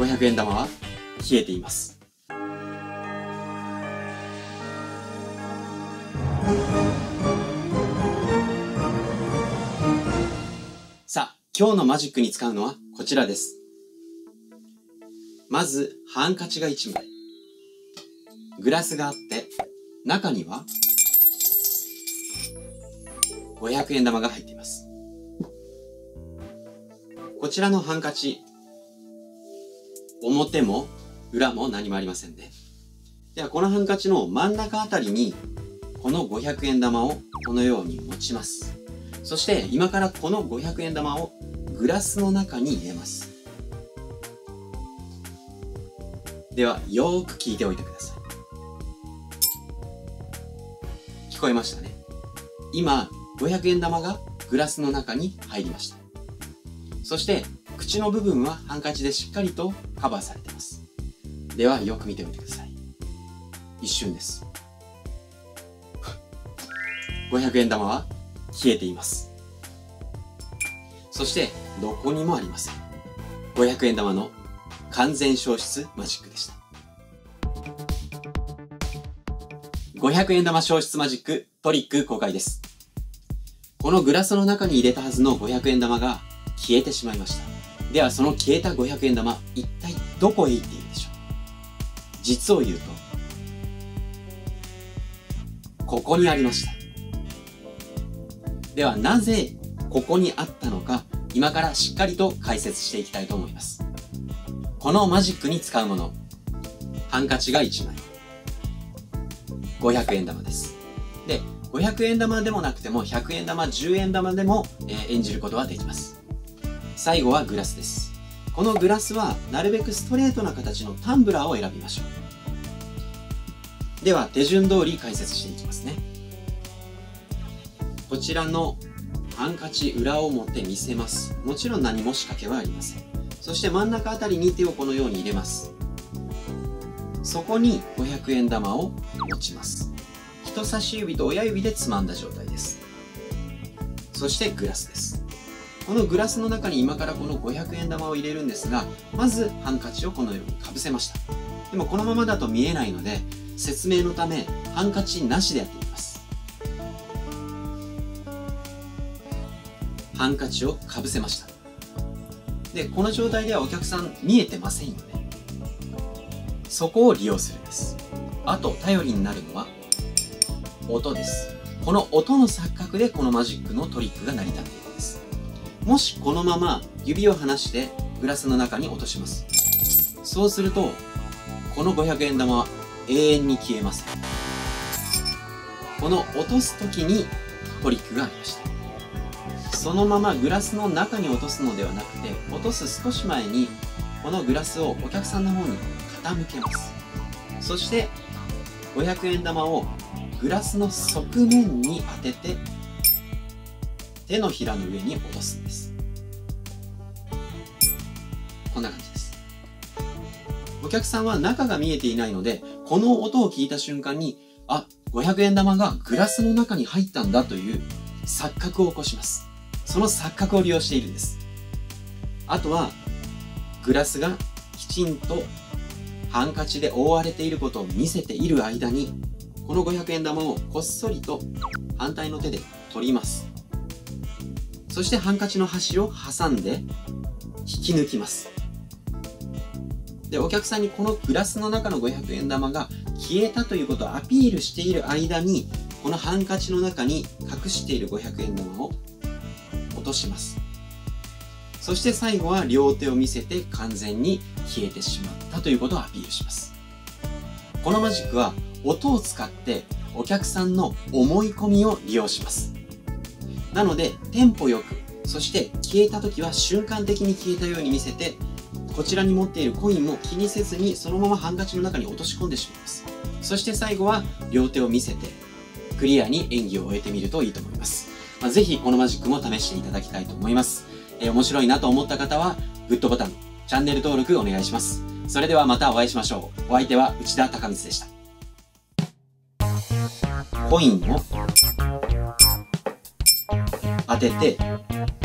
500円玉は消えています。さあ今日のマジックに使うのはこちらです。まずハンカチが1枚。グラスがあって中には500円玉が入っています。こちらのハンカチ表も裏も何もありませんね。ではこのハンカチの真ん中あたりにこの500円玉をこのように持ちます。そして今からこの500円玉をグラスの中に入れます。ではよーく聞いておいてください。聞こえましたね。今500円玉がグラスの中に入りました。そして口の部分はハンカチでしっかりとカバーされています。ではよく見てみてください。一瞬です。500円玉は消えています。そしてどこにもありません。500円玉の完全消失マジックでした。500円玉消失マジックトリック公開です。このグラスの中に入れたはずの500円玉が消えてしまいました。ではその消えた500円玉一体どこへ行っているでしょう？実を言うとここにありました。ではなぜここにあったのか今からしっかりと解説していきたいと思います。このマジックに使うものハンカチが1枚。500円玉です。で500円玉でもなくても100円玉10円玉でも、えー、演じることはできます。最後はグラスです。このグラスはなるべくストレートな形のタンブラーを選びましょう。では手順通り解説していきますね。こちらのハンカチ裏表見せます。もちろん何も仕掛けはありません。そして真ん中あたりに手をこのように入れます。そこに500円玉を持ちます。人差し指と親指でつまんだ状態です。そしてグラスです。このグラスの中に今からこの500円玉を入れるんですがまずハンカチをこのようにかぶせました。でもこのままだと見えないので説明のためハンカチなしでやってみます。ハンカチをかぶせました。でこの状態ではお客さん見えてませんよね。そこを利用するんです。あと頼りになるのは音です。この音の錯覚でこのマジックのトリックが成り立っている。んですもしこのまま指を離してグラスの中に落とします。そうするとこの500円玉は永遠に消えませんこの落とす時にトリックがありました。そのままグラスの中に落とすのではなくて落とす少し前にこのグラスをお客さんの方に傾けます。そして500円玉をグラスの側面に当てて手のひらの上に落とすんです。こんな感じです。お客さんは中が見えていないのでこの音を聞いた瞬間にあ500円玉がグラスの中に入ったんだという錯覚を起こします。その錯覚を利用しているんです。あとはグラスがきちんとハンカチで覆われていることを見せている間にこの500円玉をこっそりと反対の手で取ります。そしてハンカチの端を挟んで引き抜きます。でお客さんにこのグラスの中の500円玉が消えたということをアピールしている間にこのハンカチの中に隠している500円玉を落とします。そして最後は両手を見せて完全に消えてしまったということをアピールします。このマジックは音を使ってお客さんの思い込みを利用します。なのでテンポよくそして消えた時は瞬間的に消えたように見せてこちらに持っているコインも気にせずにそのままハンカチの中に落とし込んでしまいます。そして最後は両手を見せてクリアに演技を終えてみるといいと思います、まあ、ぜひこのマジックも試していただきたいと思います。えー、面白いなと思った方はグッドボタンチャンネル登録お願いします。それではまたお会いしましょう。お相手は内田隆光でした。コインを当てて